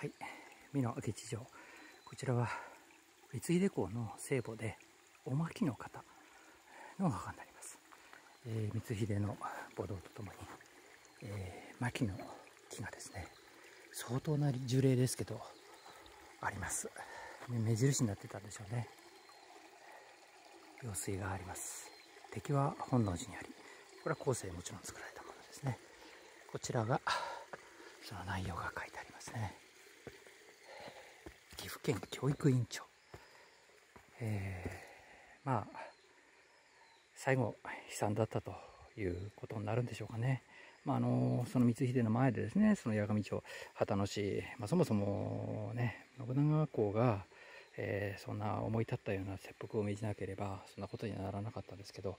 はい、美濃明地城。こちらは三井出港の聖母でおまきの方のお墓になります。えー、光秀の墓道とともに、えー、牧の木がですね、相当な樹齢ですけど、あります。目印になってたんでしょうね。用水があります。敵は本能寺にあり、これは後世もちろん作られたものですね。こちらが、その内容が書いてありますね。岐阜県教育委員長。えー、まあ、最後、悲惨だったということになるんでしょうかね。まあ、あの、その光秀の前でですね、その八神町、旗野市、まあ、そもそもね、信長公が、えー、そんな思い立ったような切腹を命じなければ、そんなことにはならなかったんですけど、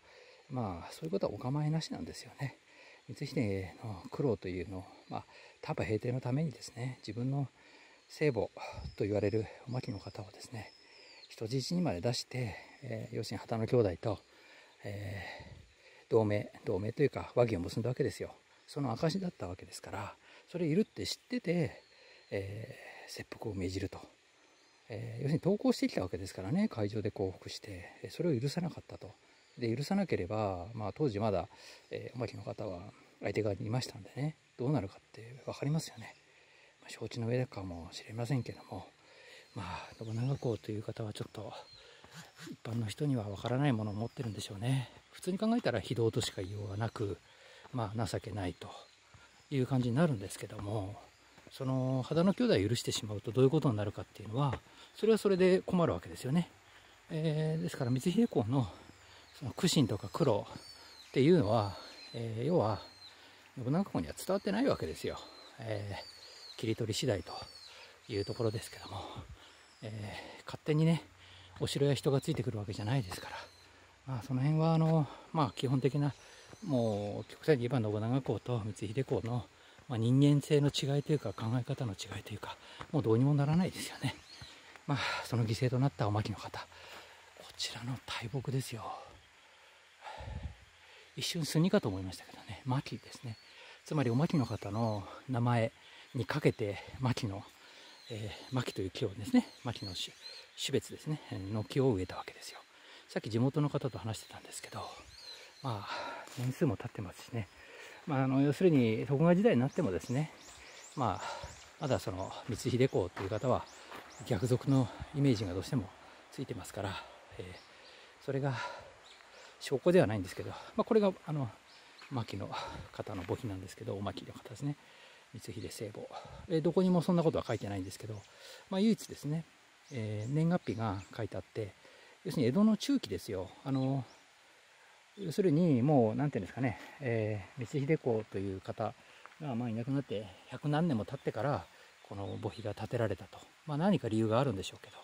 まあ、そういうことはお構いなしなんですよね。光秀の苦労というのを、まあ、多分平定のためにですね、自分の聖母と言われるおまきの方をですね、人質にまで出して、えー、要するに旗の兄弟と、えー、同盟、同盟というか和議を結んだわけですよ。その証だったわけですから、それいるって知ってて、えー、切腹を命じると。えー、要するに投降してきたわけですからね、会場で降伏して、それを許さなかったと。で、許さなければ、まあ当時まだ、えー、おまきの方は相手側にいましたんでね、どうなるかって分かりますよね。承知の上かもしれませんけども、まあ、信長公という方はちょっと、一般の人にはわからないものを持ってるんでしょうね。普通に考えたら非道としか言いようがなく、まあ、情けないという感じになるんですけども、その、肌の兄弟を許してしまうとどういうことになるかっていうのは、それはそれで困るわけですよね。えー、ですから、光秀公の、その苦心とか苦労っていうのは、えー、要は、信長公には伝わってないわけですよ。えー切り取り次第というところですけども、えー、勝手にね、お城や人がついてくるわけじゃないですから、まあ、その辺は、あの、まあ、基本的な、もう、極端に言えば信長公と光秀公の、まあ、人間性の違いというか、考え方の違いというか、もうどうにもならないですよね。まあ、その犠牲となったおまきの方、こちらの大木ですよ。一瞬杉かと思いましたけどね、牧ですね。つまりおまきの方の名前、にかけて牧の、えー、牧という木をですね、牧の種別ですね、の木を植えたわけですよ。さっき地元の方と話してたんですけど、まあ、年数も経ってますしね、まあ、あの、要するに徳川時代になってもですね、まあ、まだその光秀公という方は逆賊のイメージがどうしてもついてますから、えー、それが証拠ではないんですけど、まあ、これがあの牧の方の墓碑なんですけど、お牧の方ですね。光秀聖母。えどこにもそんなことは書いてないんですけど、まあ、唯一ですね、えー、年月日が書いてあって、要するに江戸の中期ですよ。あの、要するにもう、なんていうんですかね、えー、光秀公という方が、まあ、いなくなって百何年も経ってから、この墓碑が建てられたと。まあ、何か理由があるんでしょうけど、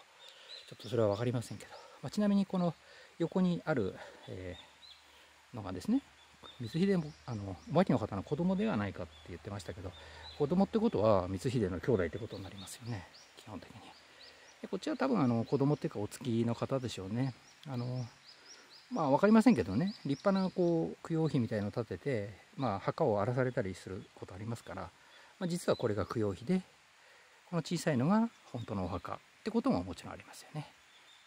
ちょっとそれはわかりませんけど、まあ、ちなみにこの横にある、えー、のがですね、光秀も、あの、牧の方の子供ではないかって言ってましたけど、子供ってことは光秀の兄弟ってことになりますよね。基本的に。でこっちは多分あの子供っていうかお付きの方でしょうね。あの、まあ分かりませんけどね、立派なこう、供養碑みたいのを建てて、まあ墓を荒らされたりすることありますから、まあ、実はこれが供養碑で、この小さいのが本当のお墓ってことももちろんありますよね。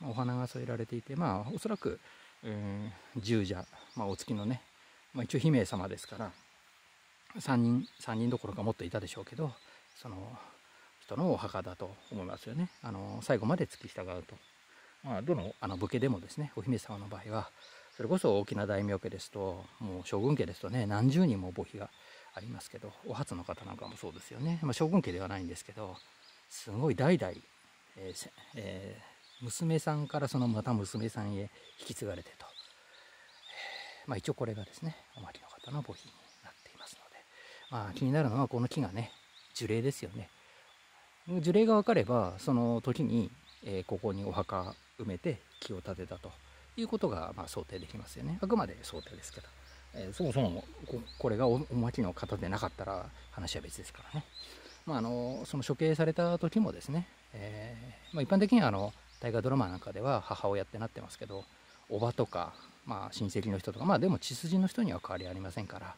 まあ、お花が添えられていて、まあおそらく、えー、従者、まあお付きのね、まあ、一応姫様ですから3人3人どころかもっといたでしょうけどその人のお墓だと思いますよね。あの最後まで付き従うと、まあ、どの？あの武家でもですねお姫様の場合はそれこそ大きな大名家ですともう将軍家ですとね何十人も墓碑がありますけどお初の方なんかもそうですよね、まあ、将軍家ではないんですけどすごい代々、えーえー、娘さんからそのまた娘さんへ引き継がれてとまあ一応これがですね、おまりの方の墓碑になっていますので、まあ気になるのはこの木がね、樹齢ですよね。樹齢が分かれば、その時に、えー、ここにお墓埋めて木を建てたということが、まあ、想定できますよね。あくまで想定ですけど。えー、そもそもここれがおおまきの方でなかったら話は別ですからね。まあ、あのその処刑された時もですね、えー、まあ、一般的にはあの大河ドラマなんかでは母親ってなってますけど、おばとかまあ、親戚の人とか、まあでも血筋の人には変わりありませんから、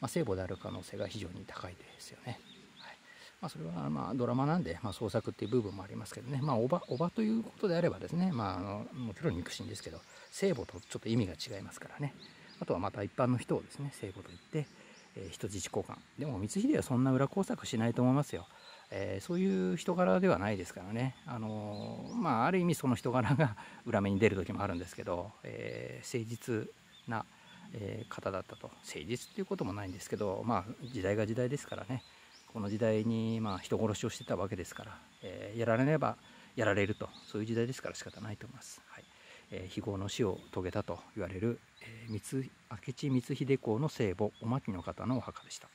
まあ、聖母である可能性が非常に高いですよね。はい。まあ、それはまあドラマなんで、まあ、創作っていう部分もありますけどね、まあ、おばおばということであればですね、まあ、あのもちろん肉親ですけど聖母とちょっと意味が違いますからね。あとはまた一般の人をですね聖母と言って、え、人質交換。でも光秀はそんな裏工作しないと思いますよ、えー、そういう人柄ではないですからね。あのー、まあある意味その人柄が 裏目に出る時もあるんですけど、え誠実なえ方だったと。誠実っていうこともないんですけどまあ時代が時代ですからね。この時代にまあ人殺しをしてたわけですから、え、やられればやられると。そういう時代ですから仕方ないと思います。はい。え、非業の死を遂げたと言われる、えー、明智光秀公の聖母お牧の方のお墓でした。